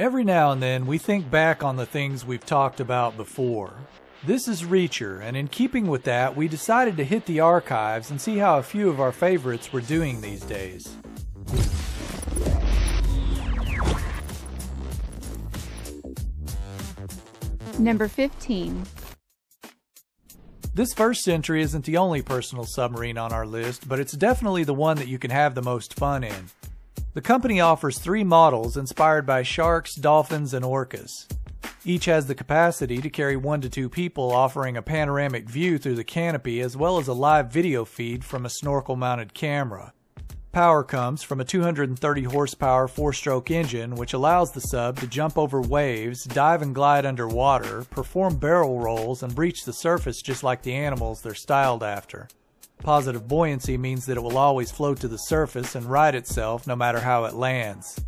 Every now and then we think back on the things we've talked about before. This is Reacher, and in keeping with that, we decided to hit the archives and see how a few of our favorites were doing these days. Number 15. This first entry isn't the only personal submarine on our list, but it's definitely the one that you can have the most fun in. The company offers three models inspired by sharks, dolphins, and orcas. Each has the capacity to carry one to two people, offering a panoramic view through the canopy as well as a live video feed from a snorkel mounted camera. Power comes from a 230 horsepower four stroke engine, which allows the sub to jump over waves, dive and glide underwater, perform barrel rolls, and breach the surface just like the animals they're styled after. Positive buoyancy means that it will always float to the surface and right itself no matter how it lands.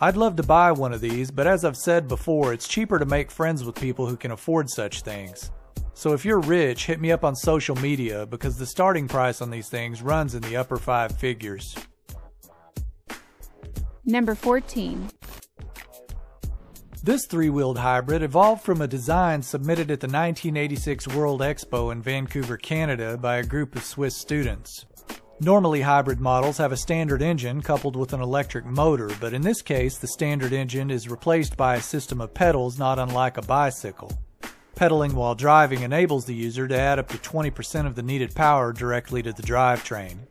I'd love to buy one of these, but as I've said before, it's cheaper to make friends with people who can afford such things. So if you're rich, hit me up on social media because the starting price on these things runs in the upper five figures. Number 14. This three-wheeled hybrid evolved from a design submitted at the 1986 World Expo in Vancouver, Canada by a group of Swiss students. Normally hybrid models have a standard engine coupled with an electric motor, but in this case the standard engine is replaced by a system of pedals not unlike a bicycle. Pedaling while driving enables the user to add up to 20% of the needed power directly to the drivetrain.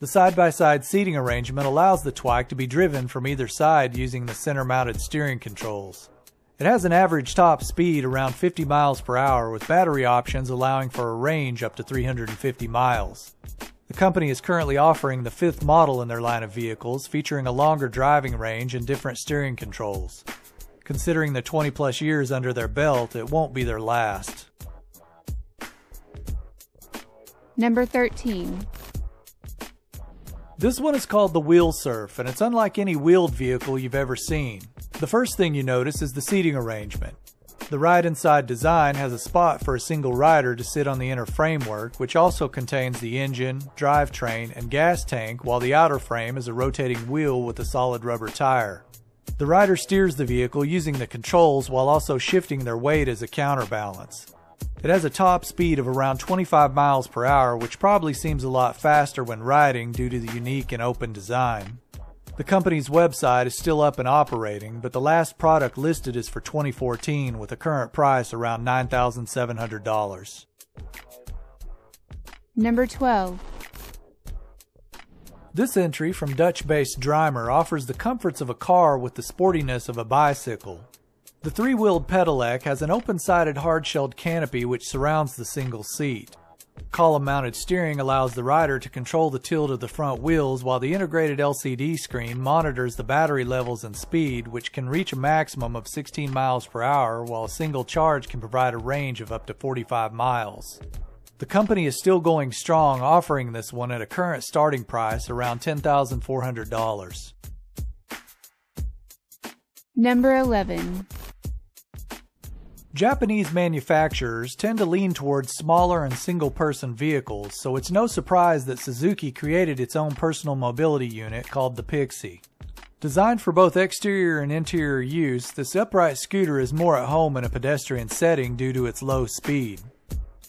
The side-by-side seating arrangement allows the Twike to be driven from either side using the center-mounted steering controls. It has an average top speed around 50 miles per hour with battery options allowing for a range up to 350 miles. The company is currently offering the fifth model in their line of vehicles featuring a longer driving range and different steering controls. Considering the 20 plus years under their belt, it won't be their last. Number 13. This one is called the Wheelsurf, and it's unlike any wheeled vehicle you've ever seen. The first thing you notice is the seating arrangement. The ride inside design has a spot for a single rider to sit on the inner framework, which also contains the engine, drivetrain, and gas tank, while the outer frame is a rotating wheel with a solid rubber tire. The rider steers the vehicle using the controls while also shifting their weight as a counterbalance. It has a top speed of around 25 miles per hour, which probably seems a lot faster when riding due to the unique and open design. The company's website is still up and operating, but the last product listed is for 2014 with a current price around $9,700. Number 12. This entry from Dutch-based Drymer offers the comforts of a car with the sportiness of a bicycle. The three-wheeled pedelec has an open-sided hard-shelled canopy which surrounds the single seat. Column-mounted steering allows the rider to control the tilt of the front wheels while the integrated LCD screen monitors the battery levels and speed which can reach a maximum of 16 miles per hour while a single charge can provide a range of up to 45 miles. The company is still going strong offering this one at a current starting price around $10,400. Number 11. Japanese manufacturers tend to lean towards smaller and single person vehicles, so it's no surprise that Suzuki created its own personal mobility unit called the Pixy. Designed for both exterior and interior use, this upright scooter is more at home in a pedestrian setting due to its low speed.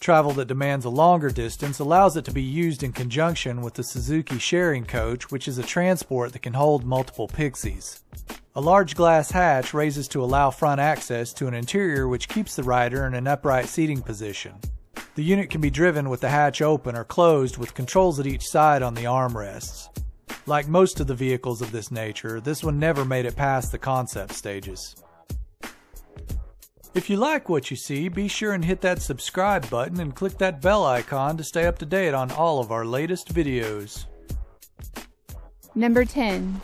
Travel that demands a longer distance allows it to be used in conjunction with the Suzuki Sharing Coach, which is a transport that can hold multiple Pixys. A large glass hatch raises to allow front access to an interior which keeps the rider in an upright seating position. The unit can be driven with the hatch open or closed with controls at each side on the armrests. Like most of the vehicles of this nature, this one never made it past the concept stages. If you like what you see, be sure and hit that subscribe button and click that bell icon to stay up to date on all of our latest videos. Number 10.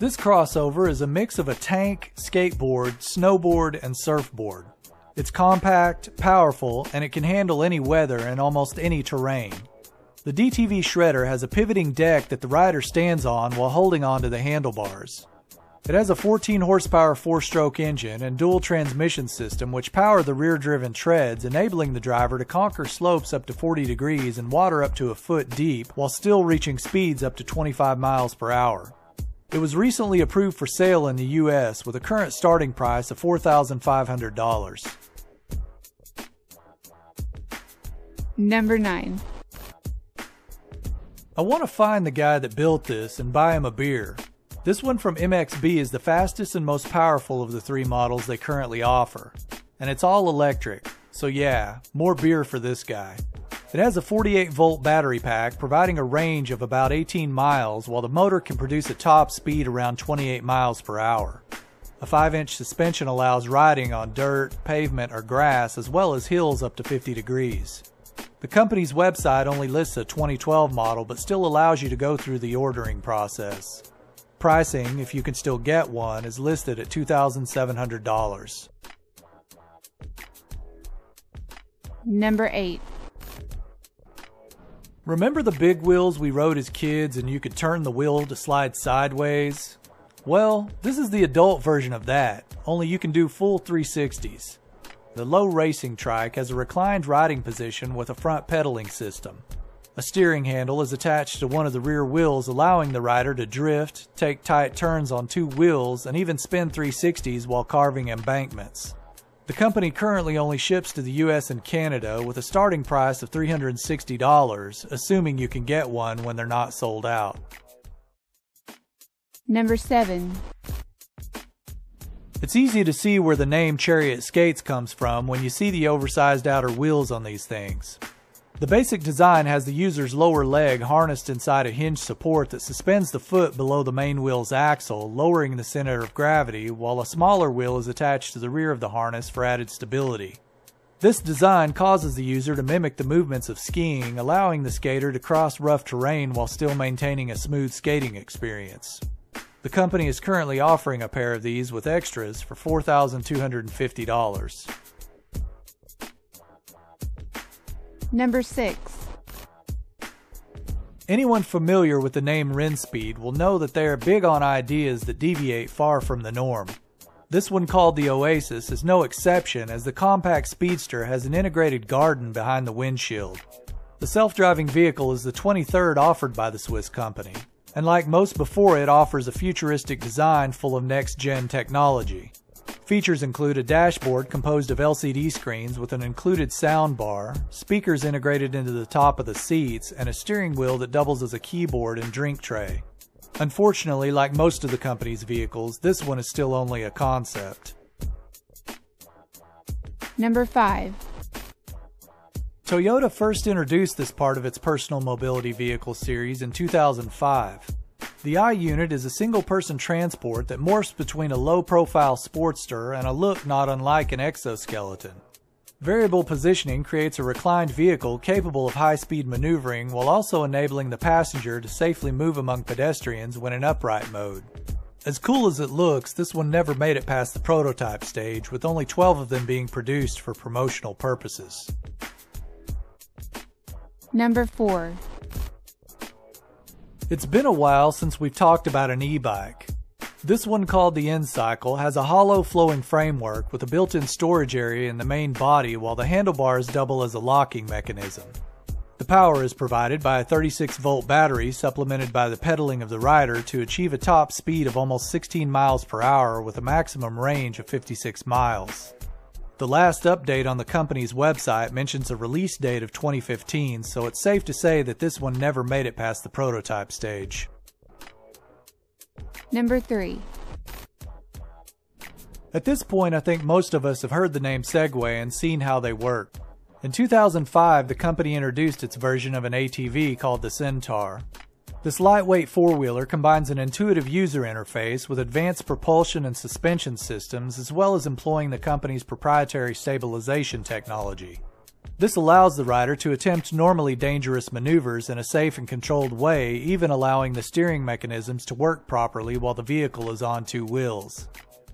This crossover is a mix of a tank, skateboard, snowboard, and surfboard. It's compact, powerful, and it can handle any weather and almost any terrain. The DTV Shredder has a pivoting deck that the rider stands on while holding onto the handlebars. It has a 14 horsepower four stroke engine and dual transmission system which power the rear driven treads, enabling the driver to conquer slopes up to 40 degrees and water up to a foot deep while still reaching speeds up to 25 miles per hour. It was recently approved for sale in the U.S. with a current starting price of $4,500. Number 9. I want to find the guy that built this and buy him a beer. This one from MXB is the fastest and most powerful of the three models they currently offer. And it's all electric, so yeah, more beer for this guy. It has a 48 volt battery pack providing a range of about 18 miles while the motor can produce a top speed around 28 miles per hour. A 5 inch suspension allows riding on dirt, pavement, or grass as well as hills up to 50 degrees. The company's website only lists a 2012 model but still allows you to go through the ordering process. Pricing, if you can still get one, is listed at $2,700. Number 8. Remember the big wheels we rode as kids and you could turn the wheel to slide sideways? Well, this is the adult version of that, only you can do full 360s. The Leaux Racing Trike has a reclined riding position with a front pedaling system. A steering handle is attached to one of the rear wheels, allowing the rider to drift, take tight turns on two wheels, and even spin 360s while carving embankments. The company currently only ships to the US and Canada with a starting price of $360, assuming you can get one when they're not sold out. Number 7. It's easy to see where the name Chariot Skates comes from when you see the oversized outer wheels on these things. The basic design has the user's lower leg harnessed inside a hinge support that suspends the foot below the main wheel's axle, lowering the center of gravity, while a smaller wheel is attached to the rear of the harness for added stability. This design causes the user to mimic the movements of skiing, allowing the skater to cross rough terrain while still maintaining a smooth skating experience. The company is currently offering a pair of these with extras for $4,250. Number 6. Anyone familiar with the name Rinspeed will know that they are big on ideas that deviate far from the norm. This one called the Oasis is no exception as the compact speedster has an integrated garden behind the windshield. The self-driving vehicle is the 23rd offered by the Swiss company, and like most before it offers a futuristic design full of next-gen technology. Features include a dashboard composed of LCD screens with an included sound bar, speakers integrated into the top of the seats, and a steering wheel that doubles as a keyboard and drink tray. Unfortunately, like most of the company's vehicles, this one is still only a concept. Number 5. Toyota first introduced this part of its personal mobility vehicle series in 2005. The i-Unit is a single-person transport that morphs between a low-profile Sportster and a look not unlike an exoskeleton. Variable positioning creates a reclined vehicle capable of high-speed maneuvering while also enabling the passenger to safely move among pedestrians when in upright mode. As cool as it looks, this one never made it past the prototype stage, with only 12 of them being produced for promotional purposes. Number 4. It's been a while since we've talked about an e-bike. This one called the nCycle has a hollow flowing framework with a built-in storage area in the main body while the handlebars double as a locking mechanism. The power is provided by a 36 volt battery supplemented by the pedaling of the rider to achieve a top speed of almost 16 miles per hour with a maximum range of 56 miles. The last update on the company's website mentions a release date of 2015, so it's safe to say that this one never made it past the prototype stage. Number 3. At this point, I think most of us have heard the name Segway and seen how they work. In 2005, the company introduced its version of an ATV called the Centaur. This lightweight four-wheeler combines an intuitive user interface with advanced propulsion and suspension systems as well as employing the company's proprietary stabilization technology. This allows the rider to attempt normally dangerous maneuvers in a safe and controlled way, even allowing the steering mechanisms to work properly while the vehicle is on two wheels.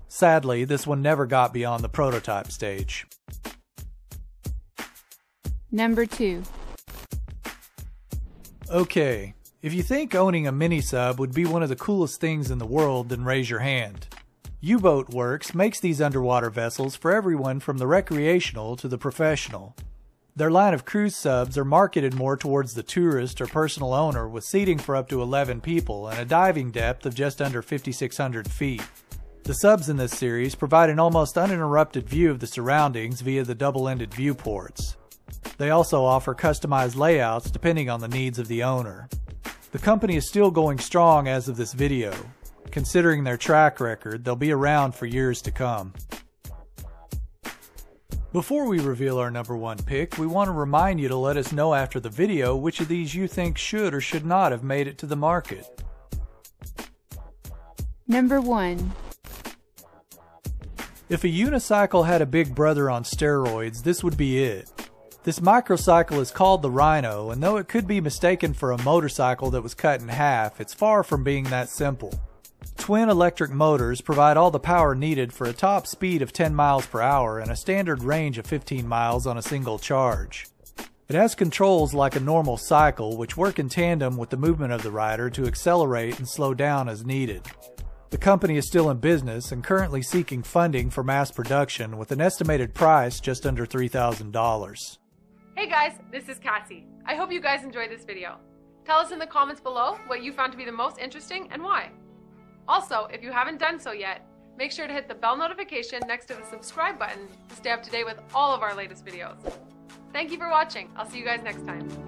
Sadly, this one never got beyond the prototype stage. Number 2. Okay, if you think owning a mini sub would be one of the coolest things in the world, then raise your hand. U-Boat Worx makes these underwater vessels for everyone from the recreational to the professional. Their line of cruise subs are marketed more towards the tourist or personal owner with seating for up to 11 people and a diving depth of just under 5,600 feet. The subs in this series provide an almost uninterrupted view of the surroundings via the double-ended viewports. They also offer customized layouts depending on the needs of the owner. The company is still going strong as of this video. Considering their track record, they'll be around for years to come. Before we reveal our number one pick, we want to remind you to let us know after the video which of these you think should or should not have made it to the market. Number 1. If a unicycle had a big brother on steroids, this would be it. This microcycle is called the Ryno, and though it could be mistaken for a motorcycle that was cut in half, it's far from being that simple. Twin electric motors provide all the power needed for a top speed of 10 miles per hour and a standard range of 15 miles on a single charge. It has controls like a normal cycle, which work in tandem with the movement of the rider to accelerate and slow down as needed. The company is still in business and currently seeking funding for mass production with an estimated price just under $3,000. Hey guys, this is Cassie. I hope you guys enjoyed this video. Tell us in the comments below what you found to be the most interesting and why. Also, if you haven't done so yet, make sure to hit the bell notification next to the subscribe button to stay up to date with all of our latest videos. Thank you for watching. I'll see you guys next time.